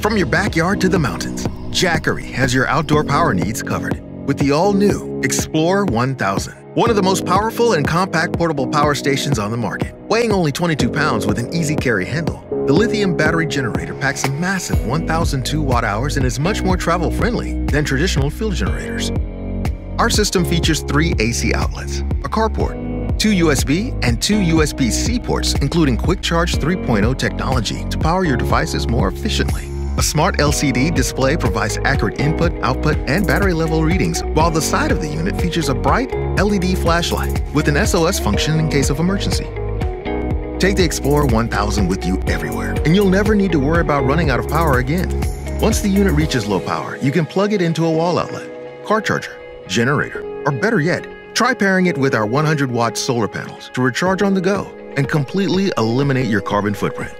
From your backyard to the mountains, Jackery has your outdoor power needs covered with the all-new Explorer 1000, one of the most powerful and compact portable power stations on the market. Weighing only 22 pounds with an easy carry handle, the lithium battery generator packs a massive 1,002 watt hours and is much more travel-friendly than traditional fuel generators. Our system features three AC outlets, a carport, two USB and two USB-C ports, including Quick Charge 3.0 technology to power your devices more efficiently. A smart LCD display provides accurate input, output, and battery level readings, while the side of the unit features a bright LED flashlight with an SOS function in case of emergency. Take the Explorer 1000 with you everywhere, and you'll never need to worry about running out of power again. Once the unit reaches low power, you can plug it into a wall outlet, car charger, generator, or better yet, try pairing it with our 100 watt solar panels to recharge on the go and completely eliminate your carbon footprint.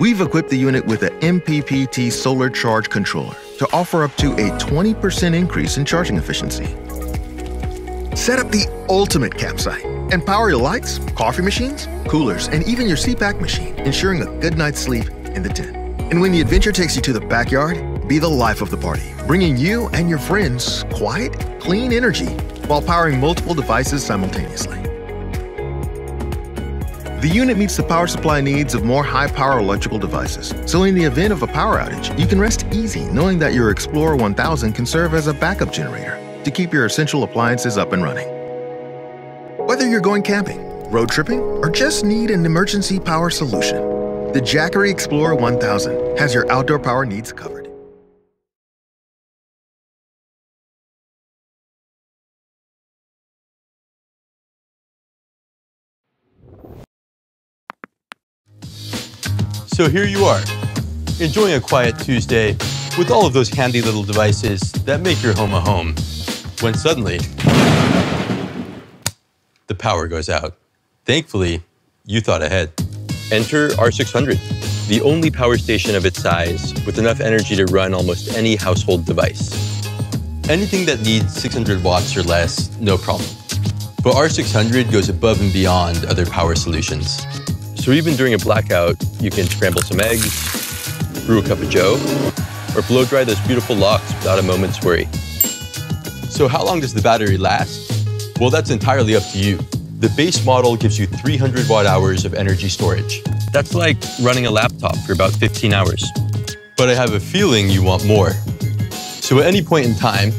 We've equipped the unit with an MPPT solar charge controller to offer up to a 20% increase in charging efficiency. Set up the ultimate campsite and power your lights, coffee machines, coolers, and even your CPAP machine, ensuring a good night's sleep in the tent. And when the adventure takes you to the backyard, be the life of the party, bringing you and your friends quiet, clean energy while powering multiple devices simultaneously. The unit meets the power supply needs of more high-power electrical devices, so in the event of a power outage, you can rest easy knowing that your Explorer 1000 can serve as a backup generator to keep your essential appliances up and running. Whether you're going camping, road tripping, or just need an emergency power solution, the Jackery Explorer 1000 has your outdoor power needs covered. So here you are, enjoying a quiet Tuesday with all of those handy little devices that make your home a home, when suddenly the power goes out. Thankfully, you thought ahead. Enter R600, the only power station of its size with enough energy to run almost any household device. Anything that needs 600 watts or less, no problem. But R600 goes above and beyond other power solutions. So even during a blackout, you can scramble some eggs, brew a cup of joe, or blow dry those beautiful locks without a moment's worry. So how long does the battery last? Well, that's entirely up to you. The base model gives you 300 watt hours of energy storage. That's like running a laptop for about 15 hours. But I have a feeling you want more. So at any point in time,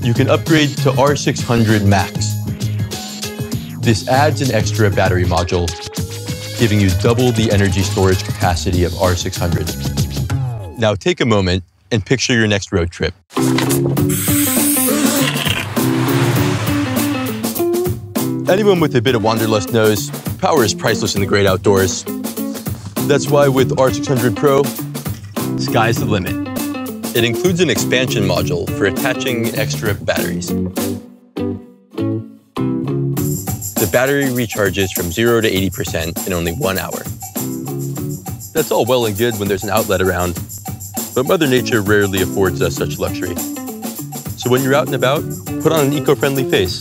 you can upgrade to R600 Max. This adds an extra battery module giving you double the energy storage capacity of R600. Now take a moment and picture your next road trip. Anyone with a bit of wanderlust knows power is priceless in the great outdoors. That's why with R600 Pro, sky's the limit. It includes an expansion module for attaching extra batteries. The battery recharges from 0 to 80% in only one hour. That's all well and good when there's an outlet around, but Mother Nature rarely affords us such luxury. So when you're out and about, put on an eco-friendly face,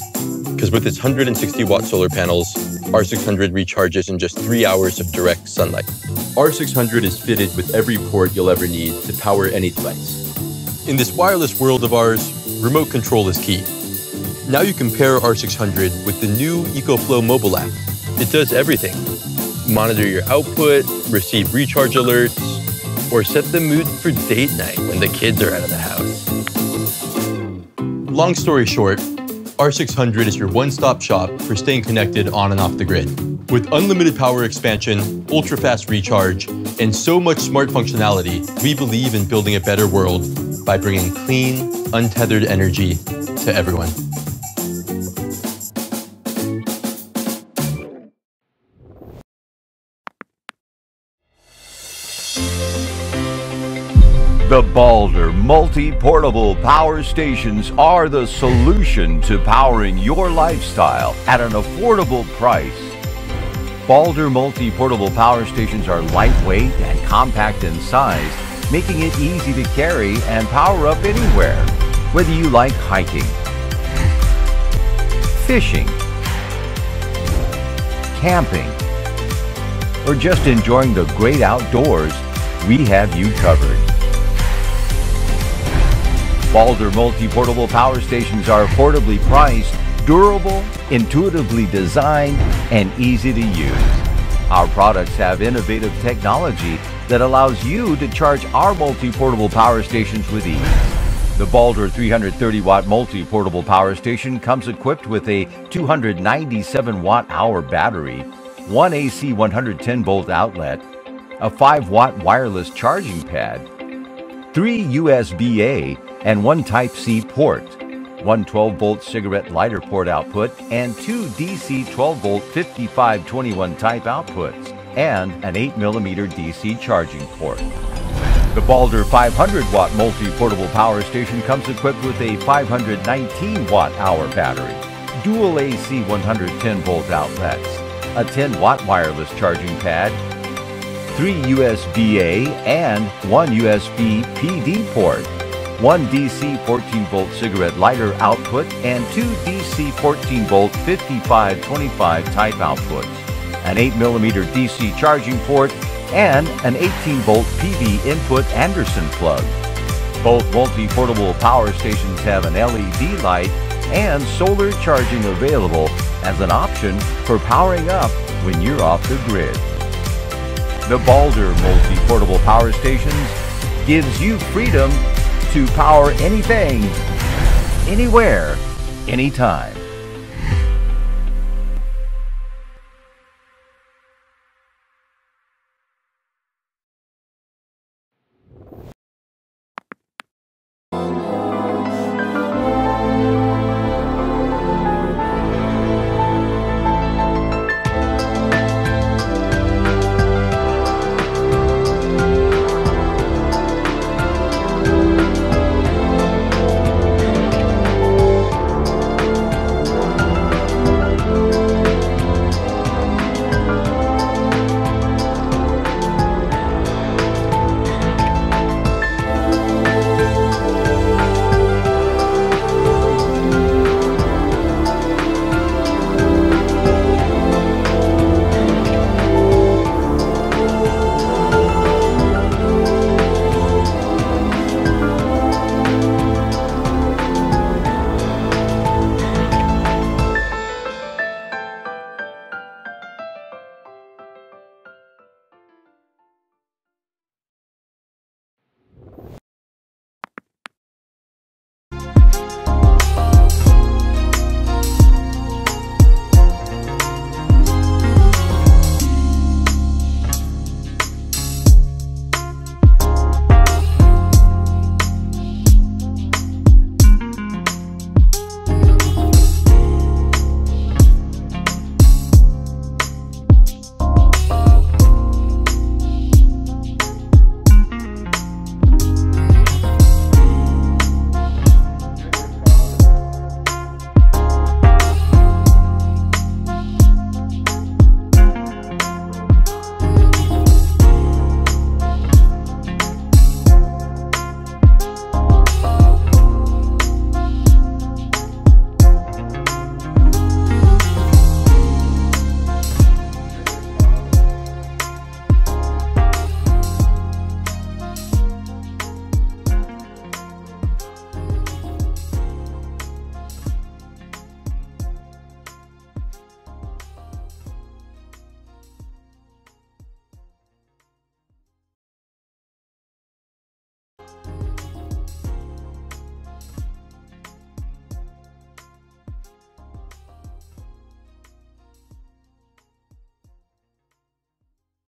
because with its 160 watt solar panels, R600 recharges in just three hours of direct sunlight. R600 is fitted with every port you'll ever need to power any device. In this wireless world of ours, remote control is key. Now you can pair R600 with the new EcoFlow mobile app. It does everything. Monitor your output, receive recharge alerts, or set the mood for date night when the kids are out of the house. Long story short, R600 is your one-stop shop for staying connected on and off the grid. With unlimited power expansion, ultra-fast recharge, and so much smart functionality, we believe in building a better world by bringing clean, untethered energy to everyone. The BALDR multi-portable power stations are the solution to powering your lifestyle at an affordable price. BALDR multi-portable power stations are lightweight and compact in size, making it easy to carry and power up anywhere. Whether you like hiking, fishing, camping, or just enjoying the great outdoors, we have you covered. BALDR multi-portable power stations are affordably priced, durable, intuitively designed, and easy to use. Our products have innovative technology that allows you to charge our multi-portable power stations with ease. The BALDR 330 watt multi-portable power station comes equipped with a 297 watt hour battery, one AC 110 volt outlet, a 5 watt wireless charging pad, three USB A and one Type-C port, one 12-volt cigarette lighter port output, and two DC 12-volt 5521 type outputs, and an 8mm DC charging port. The BALDR 500-watt multi-portable power station comes equipped with a 519 watt-hour battery, dual AC 110-volt outlets, a 10-watt wireless charging pad, three USB A and one USB PD port, one DC 14 volt cigarette lighter output, and two DC 14 volt 5525 type outputs, an 8mm DC charging port, and an 18 volt PV input Anderson plug. Both multi portable power stations have an LED light and solar charging available as an option for powering up when you're off the grid. The BALDR multi portable power stations gives you freedom to power anything, anywhere, anytime.